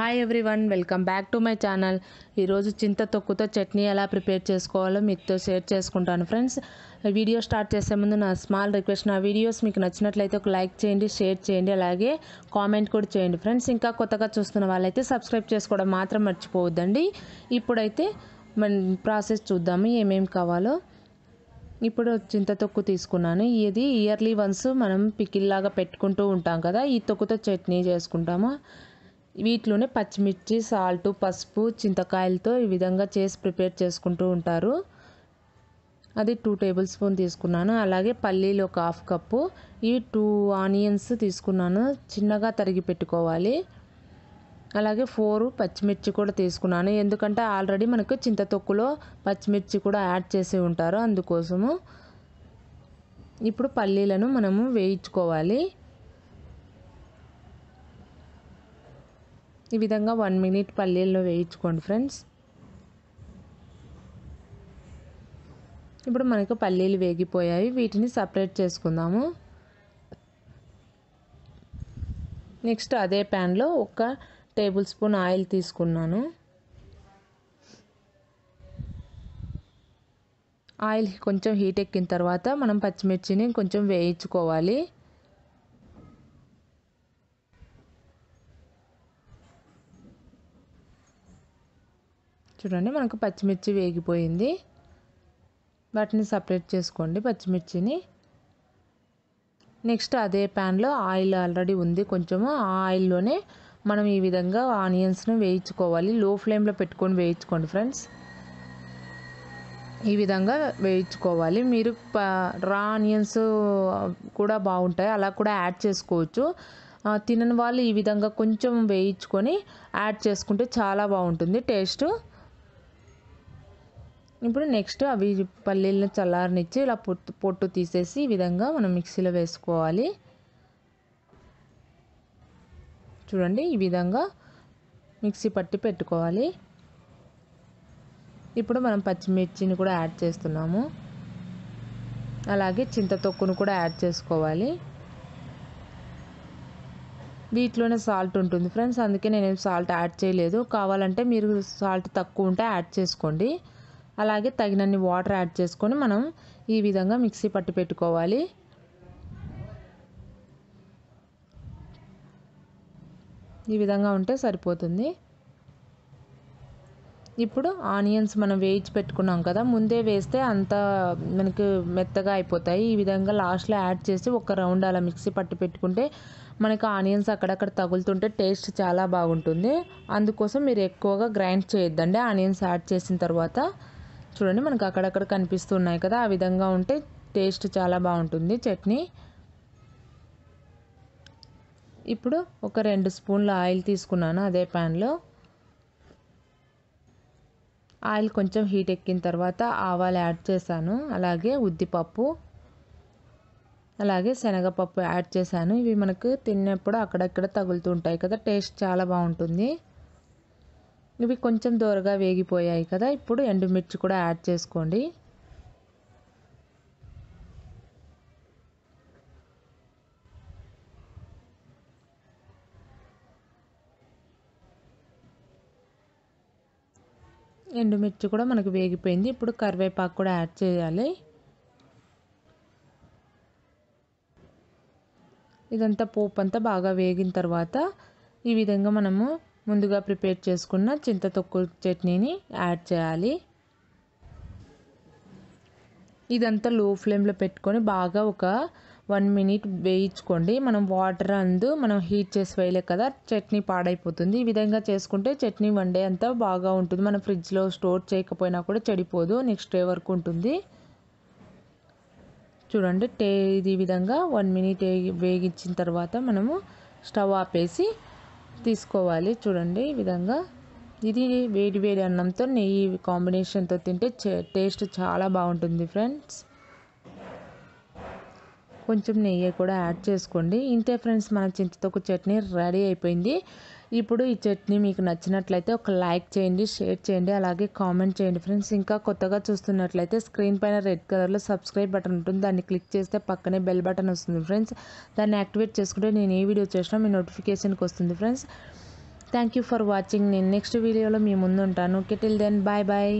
Hi everyone welcome back to my channel ఈరోజు చింత తొక్కుతో చట్నీ ఎలా ప్రిపేర్ చేసుకోవాలో మీతో షేర్ చేసుకుంటాను ఫ్రెండ్స్. వీడియో స్టార్ట్ చేసే ముందు నా స్మాల్ రిక్వెస్ట్ నా వీడియోస్ మీకు నచ్చినట్లయితే ఒక లైక్ చేయండి షేర్ చేయండి అలాగే కామెంట్ కూడా చేయండి ఫ్రెండ్స్. ఇంకా కొత్తగా చూస్తున్న వాళ్ళైతే సబ్స్క్రైబ్ చేసుకోవడం మాత్రం మర్చిపోవద్దండి. ఇప్పుడైతే మన ప్రాసెస్ చూద్దాము ఏమేమి కావాలో. ఇప్పుడు చింత తొక్కు తీసుకున్నాను. ఇది ఇయర్లీ వన్స్ మనం పికిల్లాగా పెట్టుకుంటూ ఉంటాం కదా ఈ తొక్కుతో చట్నీ చేసుకుంటాము. వీటిలోనే పచ్చిమిర్చి సాల్ట్ పసుపు చింతకాయలతో ఈ విధంగా చేసి ప్రిపేర్ చేసుకుంటూ ఉంటారు. అది టూ టేబుల్ స్పూన్ తీసుకున్నాను. అలాగే పల్లీలు ఒక హాఫ్ కప్పు ఈ టూ ఆనియన్స్ తీసుకున్నాను. చిన్నగా తరిగి పెట్టుకోవాలి. అలాగే ఫోర్ పచ్చిమిర్చి కూడా తీసుకున్నాను. ఎందుకంటే ఆల్రెడీ మనకు చింతతొక్కులో పచ్చిమిర్చి కూడా యాడ్ చేసి ఉంటారు అందుకోసము. ఇప్పుడు పల్లీలను మనము వేయించుకోవాలి. ఈ విధంగా వన్ మినిట్ పల్లీల్లో వేయించుకోండి ఫ్రెండ్స్ ఇప్పుడు మనకు పల్లీలు వేగిపోయాయి. వీటిని సపరేట్ చేసుకుందాము. నెక్స్ట్ అదే ప్యాన్లో ఒక టేబుల్ స్పూన్ ఆయిల్ తీసుకున్నాను. ఆయిల్ కొంచెం హీట్ ఎక్కిన తర్వాత మనం పచ్చిమిర్చిని కొంచెం వేయించుకోవాలి. చూడండి మనకు పచ్చిమిర్చి వేగిపోయింది. వాటిని సపరేట్ చేసుకోండి పచ్చిమిర్చిని. నెక్స్ట్ అదే ప్యాన్లో ఆయిల్ ఆల్రెడీ ఉంది. కొంచెము ఆ ఆయిల్లోనే మనం ఈ విధంగా ఆనియన్స్ను వేయించుకోవాలి. లో ఫ్లేమ్లో పెట్టుకొని వేయించుకోండి ఫ్రెండ్స్. ఈ విధంగా వేయించుకోవాలి. మీరు రా ఆనియన్స్ కూడా బాగుంటాయి. అలా కూడా యాడ్ చేసుకోవచ్చు. తినని వాళ్ళు ఈ విధంగా కొంచెం వేయించుకొని యాడ్ చేసుకుంటే చాలా బాగుంటుంది. టేస్ట్ ఇప్పుడు నెక్స్ట్ అవి పల్లీలను చల్లారనిచ్చి ఇలా పొట్టు పొట్టు తీసేసి ఈ విధంగా మనం మిక్సీలో వేసుకోవాలి. చూడండి ఈ విధంగా మిక్సీ పట్టి పెట్టుకోవాలి. ఇప్పుడు మనం పచ్చిమిర్చిని కూడా యాడ్ చేస్తున్నాము. అలాగే చింతతొక్కును కూడా యాడ్ చేసుకోవాలి. వీటిలోనే సాల్ట్ ఉంటుంది ఫ్రెండ్స్ అందుకే నేను సాల్ట్ యాడ్ చేయలేదు. కావాలంటే మీరు సాల్ట్ తక్కువ ఉంటే యాడ్ చేసుకోండి. అలాగే తగినన్ని వాటర్ యాడ్ చేసుకొని మనం ఈ విధంగా మిక్సీ పట్టి పెట్టుకోవాలి. ఈ విధంగా ఉంటే సరిపోతుంది. ఇప్పుడు ఆనియన్స్ మనం వేయించి పెట్టుకున్నాం కదా ముందే వేస్తే అంత మనకు మెత్తగా అయిపోతాయి. ఈ విధంగా లాస్ట్లో యాడ్ చేసి ఒక రౌండ్ అలా మిక్సీ పట్టి పెట్టుకుంటే మనకు ఆనియన్స్ అక్కడక్కడ తగులుతుంటే టేస్ట్ చాలా బాగుంటుంది. అందుకోసం మీరు ఎక్కువగా గ్రైండ్ చేయొద్దండి. ఆనియన్స్ యాడ్ చేసిన తర్వాత చూడండి మనకు అక్కడక్కడ కనిపిస్తున్నాయి కదా. ఆ విధంగా ఉంటే టేస్ట్ చాలా బాగుంటుంది చట్నీ. ఇప్పుడు ఒక రెండు స్పూన్ల ఆయిల్ తీసుకున్నాను అదే ప్యాన్లో. ఆయిల్ కొంచెం హీట్ ఎక్కిన తర్వాత ఆవాలు యాడ్ చేశాను. అలాగే ఉద్దిపప్పు అలాగే శనగపప్పు యాడ్ చేశాను. ఇవి మనకు తిన్నప్పుడు అక్కడక్కడ తగులుతుంటాయి కదా టేస్ట్ చాలా బాగుంటుంది. ఇవి కొంచెం దూరగా వేగిపోయాయి కదా ఇప్పుడు ఎండుమిర్చి కూడా యాడ్ చేసుకోండి. ఎండుమిర్చి కూడా మనకు వేగిపోయింది ఇప్పుడు కరివేపాకు కూడా యాడ్ చేయాలి. ఇదంతా పోపు అంతా బాగా వేగిన తర్వాత ఈ విధంగా మనము ముందుగా ప్రిపేర్ చేసుకున్న చింతతొక్కు చట్నీని యాడ్ చేయాలి. ఇదంతా లో ఫ్లేమ్లో పెట్టుకొని బాగా ఒక వన్ మినిట్ వేయించుకోండి. మనం వాటర్ అందు మనం హీట్ చేసి వేయలే కదా చట్నీ పాడైపోతుంది. ఈ విధంగా చేసుకుంటే చట్నీ వన్ డే అంతా బాగా ఉంటుంది. మనం ఫ్రిడ్జ్లో స్టోర్ చేయకపోయినా కూడా చెడిపోదు. నెక్స్ట్ డే వరకు ఉంటుంది. చూడండి టే ఇది విధంగా వన్ మినిట్ వేగించిన తర్వాత మనము స్టవ్ ఆపేసి తీసుకోవాలి. చూడండి ఈ విధంగా. ఇది వేడి వేడి అన్నంతో నెయ్యి కాంబినేషన్తో తింటే టేస్ట్ చాలా బాగుంటుంది ఫ్రెండ్స్. కొంచెం నెయ్యి కూడా యాడ్ చేసుకోండి. ఇంతే ఫ్రెండ్స్ మన చింతతొక్కు చట్నీ రెడీ అయిపోయింది. ఇప్పుడు ఈ చట్నీ మీకు నచ్చినట్లయితే ఒక లైక్ చేయండి షేర్ చేయండి అలాగే కామెంట్ చేయండి ఫ్రెండ్స్. ఇంకా కొత్తగా చూస్తున్నట్లయితే స్క్రీన్ పైన రెడ్ కలర్లో సబ్స్క్రైబ్ బటన్ ఉంటుంది. దాన్ని క్లిక్ చేస్తే పక్కనే బెల్ బటన్ వస్తుంది ఫ్రెండ్స్. దాన్ని యాక్టివేట్ చేసుకుంటే నేను ఏ వీడియో చేసినా మీ నోటిఫికేషన్కి వస్తుంది friends. Thank you for watching నేను నెక్స్ట్ వీడియోలో మీ ముందు ఉంటాను. Kettle then bye bye